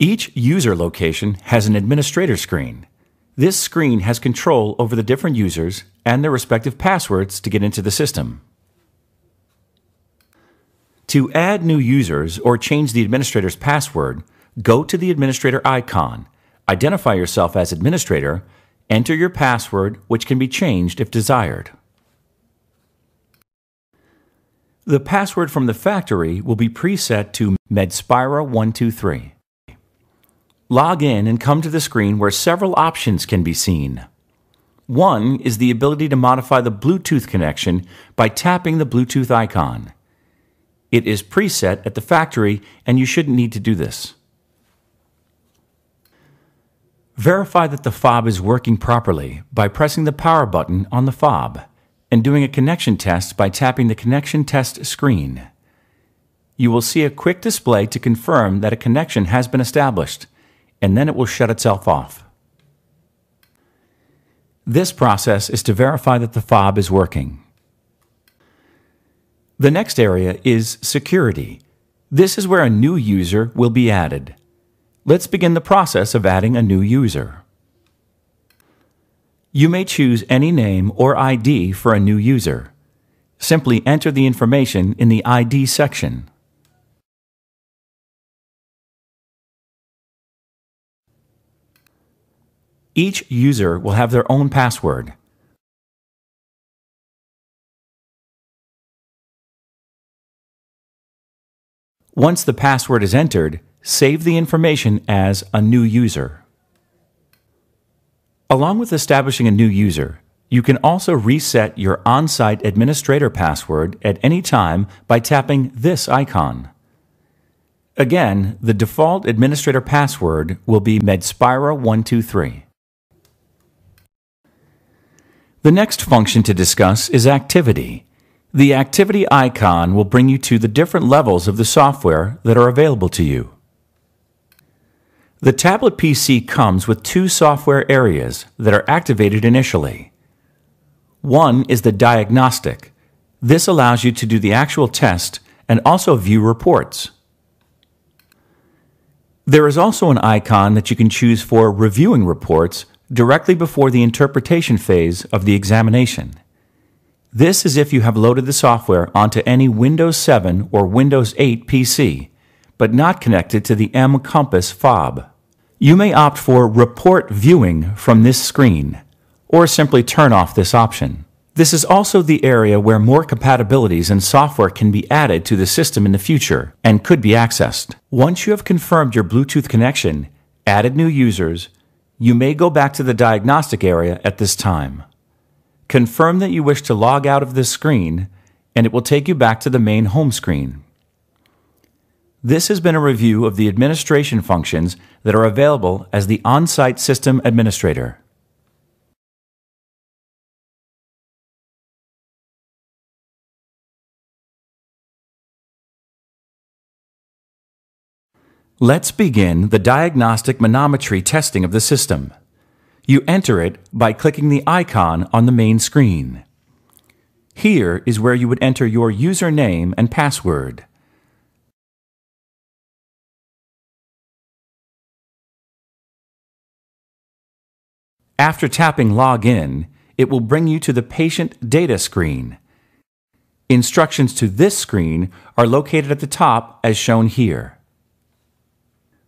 Each user location has an administrator screen. This screen has control over the different users and their respective passwords to get into the system. To add new users or change the administrator's password, go to the administrator icon, identify yourself as administrator, enter your password, which can be changed if desired. The password from the factory will be preset to Medspira123. Log in and come to the screen where several options can be seen. One is the ability to modify the Bluetooth connection by tapping the Bluetooth icon. It is preset at the factory and you shouldn't need to do this. Verify that the fob is working properly by pressing the power button on the fob and doing a connection test by tapping the connection test screen. You will see a quick display to confirm that a connection has been established and then it will shut itself off. This process is to verify that the fob is working. The next area is security. This is where a new user will be added. Let's begin the process of adding a new user. You may choose any name or ID for a new user. Simply enter the information in the ID section. Each user will have their own password. Once the password is entered, save the information as a new user. Along with establishing a new user, you can also reset your on-site administrator password at any time by tapping this icon. Again, the default administrator password will be Medspira123. The next function to discuss is activity. The activity icon will bring you to the different levels of the software that are available to you. The tablet PC comes with two software areas that are activated initially. One is the diagnostic. This allows you to do the actual test and also view reports. There is also an icon that you can choose for reviewing reports directly before the interpretation phase of the examination. This is if you have loaded the software onto any Windows 7 or Windows 8 PC, but not connected to the M Compass fob. You may opt for Report Viewing from this screen, or simply turn off this option. This is also the area where more compatibilities and software can be added to the system in the future and could be accessed. Once you have confirmed your Bluetooth connection, added new users, you may go back to the diagnostic area at this time. Confirm that you wish to log out of this screen, and it will take you back to the main home screen. This has been a review of the administration functions that are available as the on-site system administrator. Let's begin the diagnostic manometry testing of the system. You enter it by clicking the icon on the main screen. Here is where you would enter your username and password. After tapping Login, it will bring you to the Patient Data screen. Instructions to this screen are located at the top as shown here.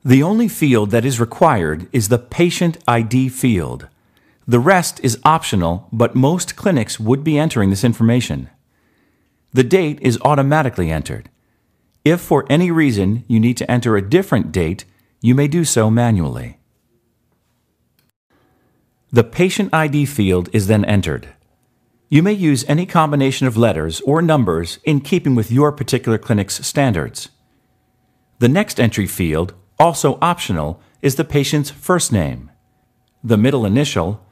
The only field that is required is the Patient ID field. The rest is optional, but most clinics would be entering this information. The date is automatically entered. If for any reason you need to enter a different date, you may do so manually. The Patient ID field is then entered. You may use any combination of letters or numbers in keeping with your particular clinic's standards. The next entry field also optional is the patient's first name, the middle initial,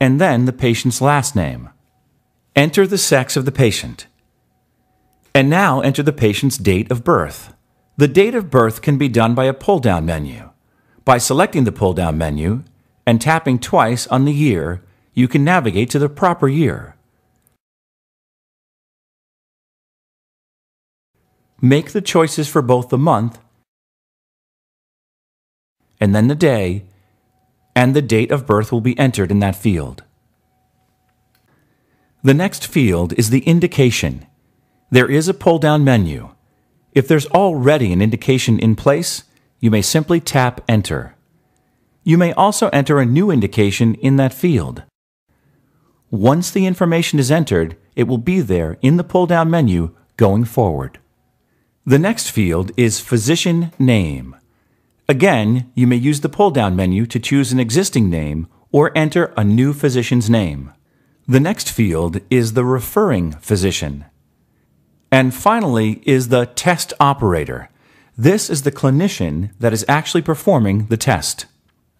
and then the patient's last name. Enter the sex of the patient. And now enter the patient's date of birth. The date of birth can be done by a pull down menu. By selecting the pull down menu and tapping twice on the year, you can navigate to the proper year. Make the choices for both the month and then the day, and the date of birth will be entered in that field. The next field is the indication. There is a pull down menu. If there's already an indication in place, you may simply tap Enter. You may also enter a new indication in that field. Once the information is entered, it will be there in the pull down menu going forward. The next field is Physician Name. Again, you may use the pull down menu to choose an existing name or enter a new physician's name. The next field is the Referring Physician. And finally is the Test Operator. This is the clinician that is actually performing the test.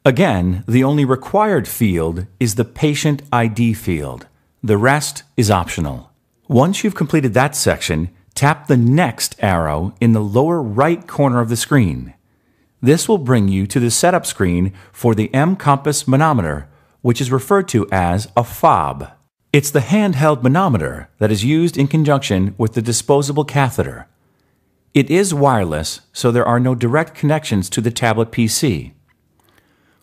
Again, the only required field is the Patient ID field. The rest is optional. Once you've completed that section, tap the Next arrow in the lower right corner of the screen. This will bring you to the setup screen for the M Compass manometer, which is referred to as a fob. It's the handheld manometer that is used in conjunction with the disposable catheter. It is wireless, so there are no direct connections to the tablet PC.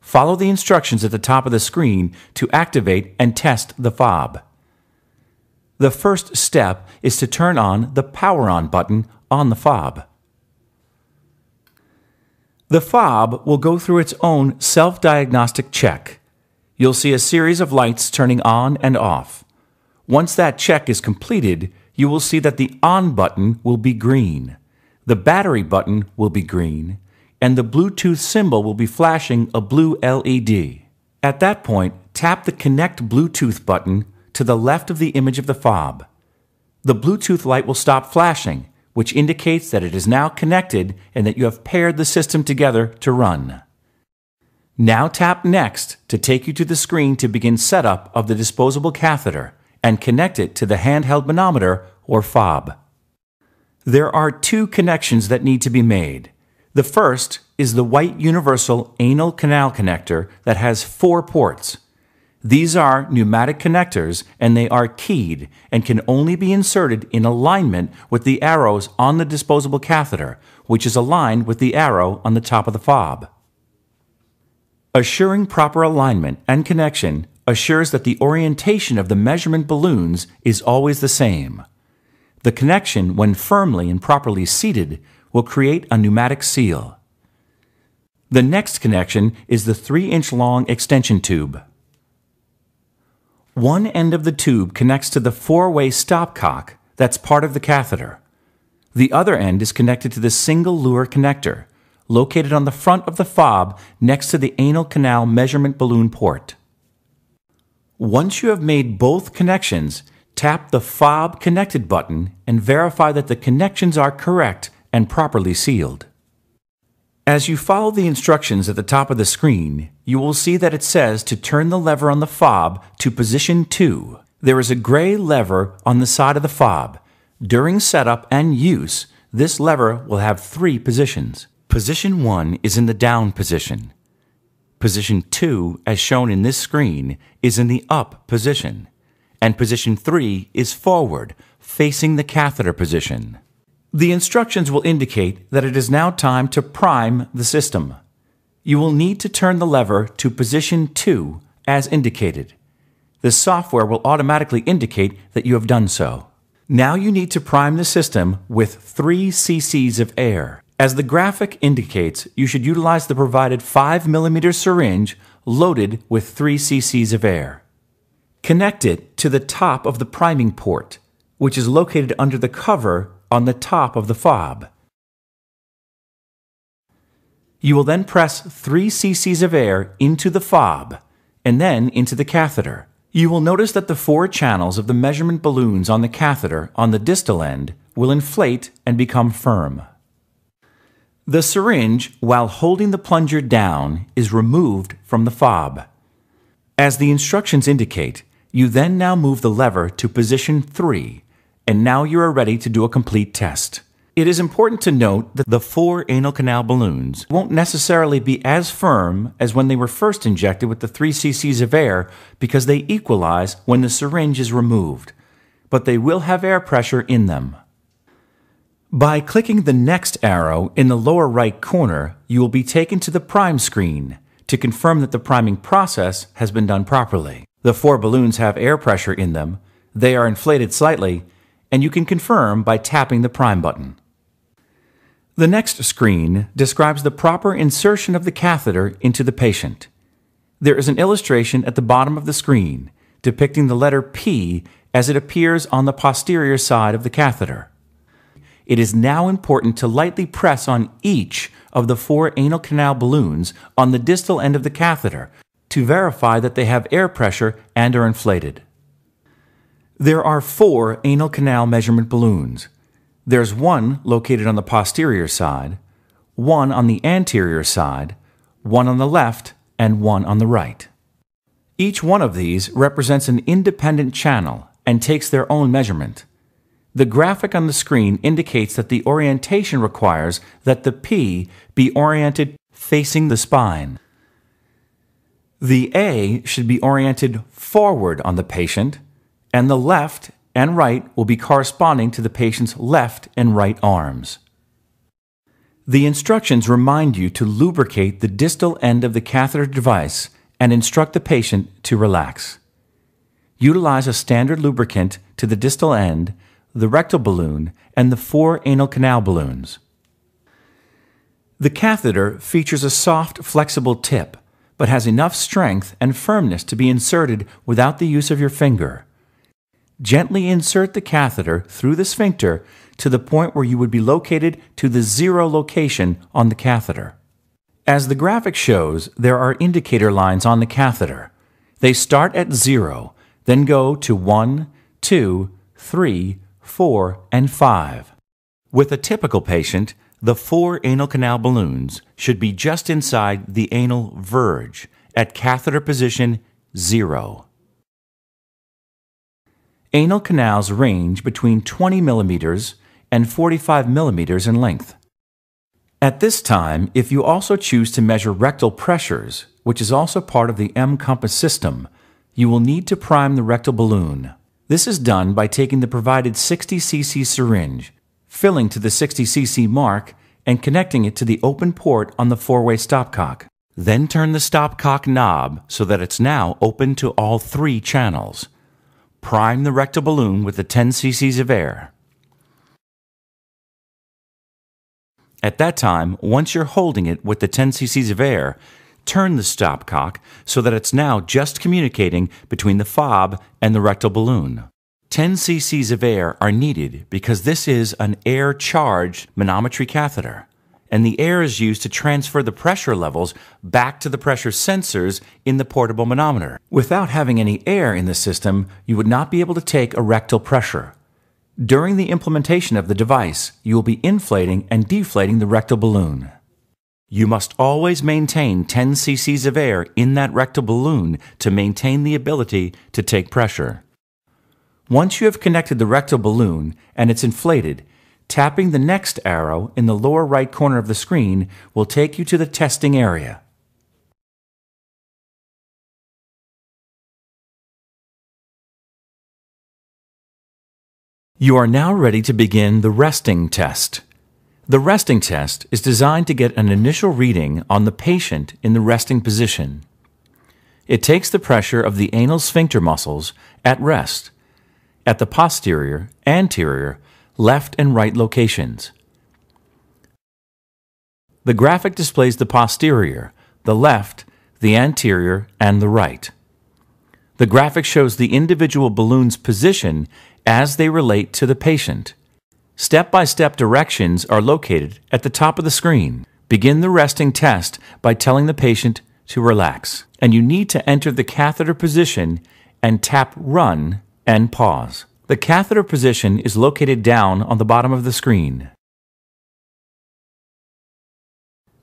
Follow the instructions at the top of the screen to activate and test the fob. The first step is to turn on the Power On button on the fob. The fob will go through its own self diagnostic check. You'll see a series of lights turning on and off. Once that check is completed, you will see that the on button will be green, the battery button will be green, and the Bluetooth symbol will be flashing a blue LED. At that point, tap the Connect Bluetooth button to the left of the image of the fob. The Bluetooth light will stop flashing which indicates that it is now connected and that you have paired the system together to run. Now tap Next to take you to the screen to begin setup of the disposable catheter and connect it to the handheld manometer or fob. There are two connections that need to be made. The first is the white universal anal canal connector that has four ports. These are pneumatic connectors and they are keyed and can only be inserted in alignment with the arrows on the disposable catheter, which is aligned with the arrow on the top of the fob. Assuring proper alignment and connection assures that the orientation of the measurement balloons is always the same. The connection, when firmly and properly seated, will create a pneumatic seal. The next connection is the 3 inch long extension tube. One end of the tube connects to the four way stopcock that's part of the catheter. The other end is connected to the single luer connector, located on the front of the fob next to the anal canal measurement balloon port. Once you have made both connections, tap the fob connected button and verify that the connections are correct and properly sealed. As you follow the instructions at the top of the screen, you will see that it says to turn the lever on the fob to position 2. There is a gray lever on the side of the fob. During setup and use, this lever will have three positions. Position 1 is in the down position. Position 2, as shown in this screen, is in the up position. And position 3 is forward, facing the catheter position. The instructions will indicate that it is now time to prime the system. You will need to turn the lever to position 2 as indicated. The software will automatically indicate that you have done so. Now you need to prime the system with 3 cc's of air. As the graphic indicates, you should utilize the provided 5mm syringe loaded with 3 cc's of air. Connect it to the top of the priming port, which is located under the cover on the top of the fob. You will then press 3 cc's of air into the fob and then into the catheter. You will notice that the four channels of the measurement balloons on the catheter on the distal end will inflate and become firm. The syringe, while holding the plunger down, is removed from the fob. As the instructions indicate, you then now move the lever to position 3 and now you are ready to do a complete test. It is important to note that the four anal canal balloons won't necessarily be as firm as when they were first injected with the 3 cc's of air because they equalize when the syringe is removed, but they will have air pressure in them. By clicking the next arrow in the lower right corner, you will be taken to the prime screen to confirm that the priming process has been done properly. The four balloons have air pressure in them, they are inflated slightly, and you can confirm by tapping the prime button. The next screen describes the proper insertion of the catheter into the patient. There is an illustration at the bottom of the screen depicting the letter P as it appears on the posterior side of the catheter. It is now important to lightly press on each of the four anal canal balloons on the distal end of the catheter to verify that they have air pressure and are inflated. There are four anal canal measurement balloons. There's one located on the posterior side, one on the anterior side, one on the left, and one on the right. Each one of these represents an independent channel and takes their own measurement. The graphic on the screen indicates that the orientation requires that the P be oriented facing the spine. The A should be oriented forward on the patient, and the left and right will be corresponding to the patient's left and right arms. The instructions remind you to lubricate the distal end of the catheter device and instruct the patient to relax. Utilize a standard lubricant to the distal end, the rectal balloon, and the four anal canal balloons. The catheter features a soft, flexible tip, but has enough strength and firmness to be inserted without the use of your finger. Gently insert the catheter through the sphincter to the point where you would be located to the zero location on the catheter. As the graphic shows, there are indicator lines on the catheter. They start at zero, then go to 1, 2, 3, 4, and 5. With a typical patient, the four anal canal balloons should be just inside the anal verge at catheter position 0. Anal canals range between 20 millimeters and 45 millimeters in length. At this time, if you also choose to measure rectal pressures, which is also part of the M Compass system, you will need to prime the rectal balloon. This is done by taking the provided 60 cc syringe, filling to the 60 cc mark, and connecting it to the open port on the four way stopcock. Then turn the stopcock knob so that it's now open to all three channels. Prime the rectal balloon with the 10 cc's of air. At that time, once you're holding it with the 10 cc's of air, turn the stopcock so that it's now just communicating between the fob and the rectal balloon. 10 cc's of air are needed because this is an air charged manometry catheter, and the air is used to transfer the pressure levels back to the pressure sensors in the portable manometer. Without having any air in the system, you would not be able to take a rectal pressure. During the implementation of the device, you will be inflating and deflating the rectal balloon. You must always maintain 10 cc's of air in that rectal balloon to maintain the ability to take pressure. Once you have connected the rectal balloon and it's inflated, tapping the next arrow in the lower right corner of the screen will take you to the testing area. You are now ready to begin the resting test. The resting test is designed to get an initial reading on the patient in the resting position. It takes the pressure of the anal sphincter muscles at rest at the posterior, anterior, left, and right locations. The graphic displays the posterior, the left, the anterior, and the right. The graphic shows the individual balloon's position as they relate to the patient. Step by step directions are located at the top of the screen. Begin the resting test by telling the patient to relax, and you need to enter the catheter position and tap Run and pause. The catheter position is located down on the bottom of the screen.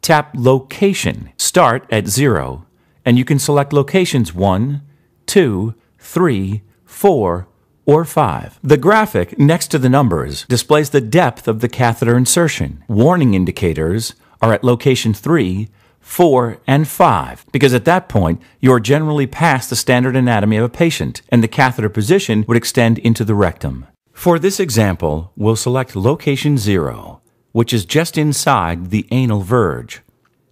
Tap Location, start at 0, and you can select locations 1, 2, 3, 4, or 5. The graphic next to the numbers displays the depth of the catheter insertion. Warning indicators are at location 3, 4, and 5, because at that point you are generally past the standard anatomy of a patient, and the catheter position would extend into the rectum. For this example, we'll select location 0, which is just inside the anal verge.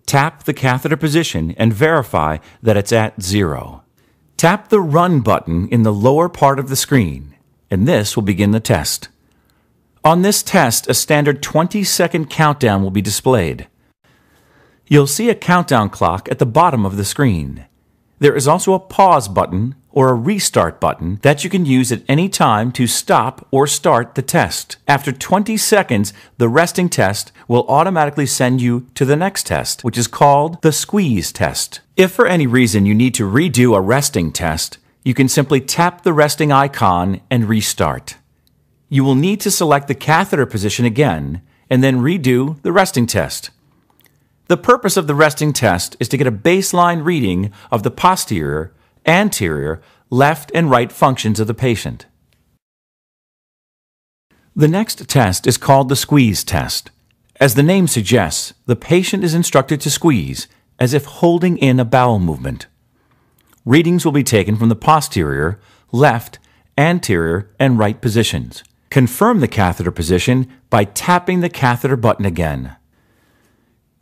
Tap the catheter position and verify that it's at 0. Tap the Run button in the lower part of the screen, and this will begin the test. On this test, a standard 20 second countdown will be displayed. You'll see a countdown clock at the bottom of the screen. There is also a pause button or a restart button that you can use at any time to stop or start the test. After 20 seconds, the resting test will automatically send you to the next test, which is called the squeeze test. If for any reason you need to redo a resting test, you can simply tap the resting icon and restart. You will need to select the catheter position again and then redo the resting test. The purpose of the resting test is to get a baseline reading of the posterior, anterior, left, and right functions of the patient. The next test is called the squeeze test. As the name suggests, the patient is instructed to squeeze as if holding in a bowel movement. Readings will be taken from the posterior, left, anterior, and right positions. Confirm the catheter position by tapping the catheter button again.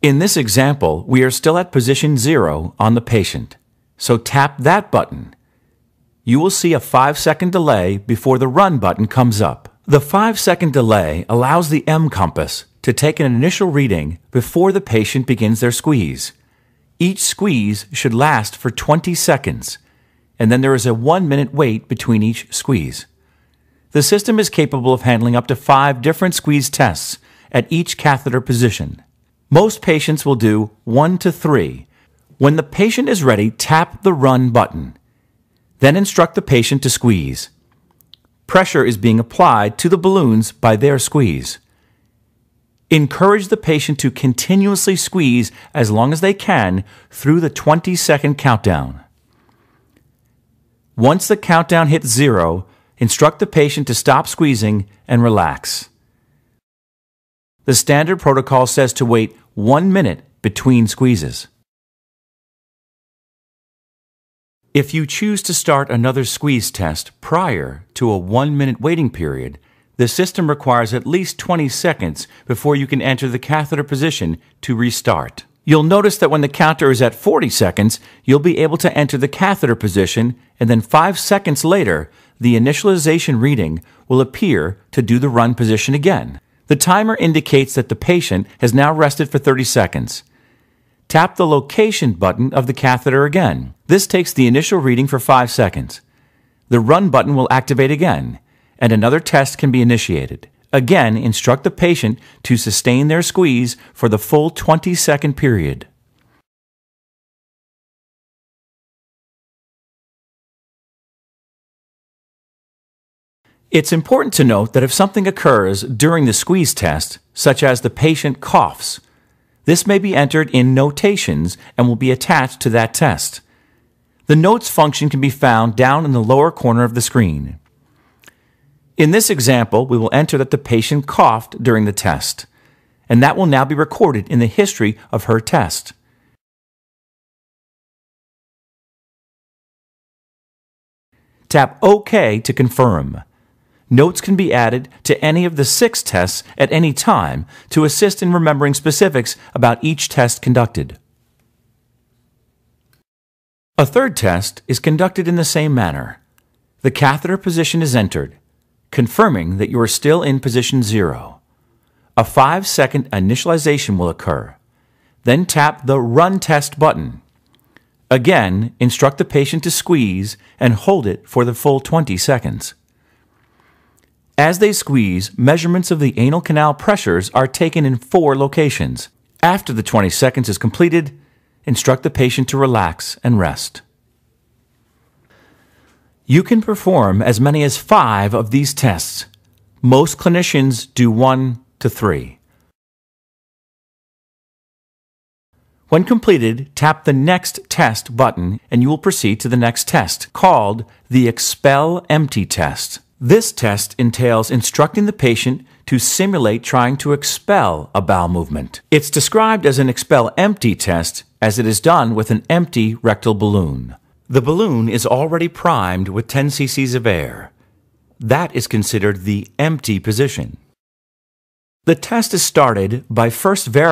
In this example, we are still at position 0 on the patient, so tap that button. You will see a 5 second delay before the Run button comes up. The 5 second delay allows the M compass to take an initial reading before the patient begins their squeeze. Each squeeze should last for 20 seconds, and then there is a 1 minute wait between each squeeze. The system is capable of handling up to five different squeeze tests at each catheter position. Most patients will do one to three. When the patient is ready, tap the Run button. Then instruct the patient to squeeze. Pressure is being applied to the balloons by their squeeze. Encourage the patient to continuously squeeze as long as they can through the 20 second countdown. Once the countdown hits zero, Instruct the patient to stop squeezing and relax. The standard protocol says to wait one minute between squeezes. If you choose to start another squeeze test prior to a one minute waiting period, the system requires at least 20 seconds before you can enter the catheter position to restart. You'll notice that when the counter is at 40 seconds, you'll be able to enter the catheter position, and then 5 seconds later, the initialization reading will appear to do the run position again. The timer indicates that the patient has now rested for 30 seconds. Tap the location button of the catheter again. This takes the initial reading for 5 seconds. The run button will activate again, and another test can be initiated. Again, instruct the patient to sustain their squeeze for the full 20 second period. It's important to note that if something occurs during the squeeze test, such as the patient coughs, this may be entered in notations and will be attached to that test. The notes function can be found down in the lower corner of the screen. In this example, we will enter that the patient coughed during the test, and that will now be recorded in the history of her test. Tap OK to confirm. Notes can be added to any of the six tests at any time to assist in remembering specifics about each test conducted. A third test is conducted in the same manner. The catheter position is entered, confirming that you are still in position zero. A five second initialization will occur. Then tap the Run Test button. Again, instruct the patient to squeeze and hold it for the full 20 seconds. As they squeeze, measurements of the anal canal pressures are taken in four locations. After the 20 seconds is completed, instruct the patient to relax and rest. You can perform as many as five of these tests. Most clinicians do one to three. When completed, tap the Next Test button and you will proceed to the next test, called the Expel Empty test. This test entails instructing the patient to simulate trying to expel a bowel movement. It's described as an expel empty test as it is done with an empty rectal balloon. The balloon is already primed with 10 cc's of air. that is considered the empty position. The test is started by first verifying